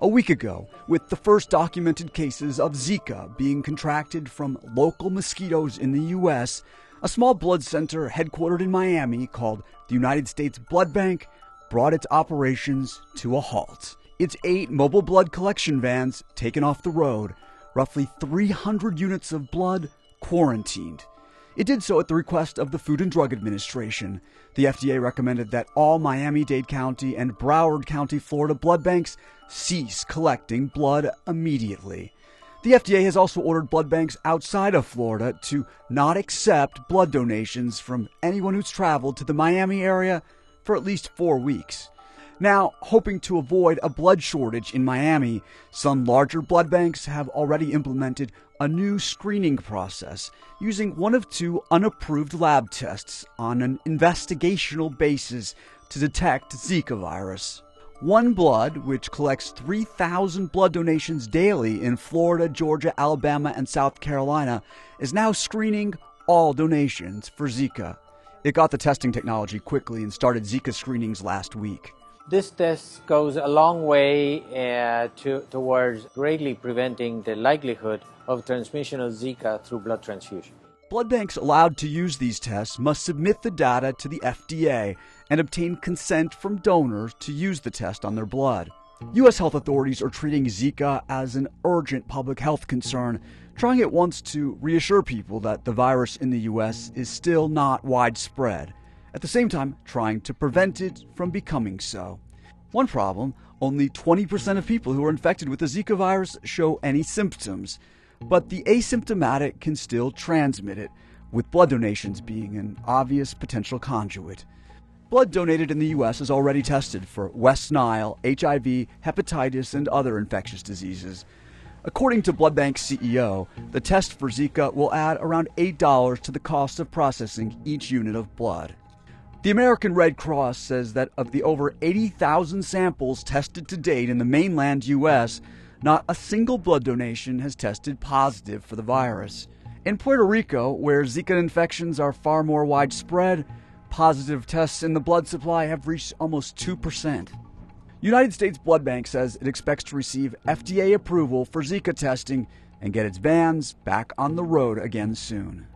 a week ago with the first documented cases of Zika being contracted from local mosquitoes in the U.S. A small blood center headquartered in Miami called the United States Blood Bank brought its operations to a halt. Its eight mobile blood collection vans taken off the road, roughly 300 units of blood quarantined. It did so at the request of the Food and Drug Administration. The FDA recommended that all Miami Dade County and Broward County, Florida blood banks cease collecting blood immediately. The FDA has also ordered blood banks outside of Florida to not accept blood donations from anyone who's traveled to the Miami area for at least four weeks. Now, hoping to avoid a blood shortage in Miami, some larger blood banks have already implemented a new screening process using one of two unapproved lab tests on an investigational basis to detect Zika virus. OneBlood, which collects 3,000 blood donations daily in Florida, Georgia, Alabama, and South Carolina, is now screening all donations for Zika. It got the testing technology quickly and started Zika screenings last week. This test goes a long way uh, to, towards greatly preventing the likelihood of transmission of Zika through blood transfusion. Blood banks allowed to use these tests must submit the data to the FDA and obtain consent from donors to use the test on their blood. U.S. health authorities are treating Zika as an urgent public health concern, trying at once to reassure people that the virus in the U.S. is still not widespread at the same time trying to prevent it from becoming so. One problem only 20% of people who are infected with the Zika virus show any symptoms, but the asymptomatic can still transmit it, with blood donations being an obvious potential conduit. Blood donated in the U.S. is already tested for West Nile, HIV, hepatitis, and other infectious diseases. According to Blood Bank's CEO, the test for Zika will add around $8 to the cost of processing each unit of blood. The American Red Cross says that of the over 80,000 samples tested to date in the mainland U.S., not a single blood donation has tested positive for the virus. In Puerto Rico, where Zika infections are far more widespread, positive tests in the blood supply have reached almost 2%. United States Blood Bank says it expects to receive FDA approval for Zika testing and get its vans back on the road again soon.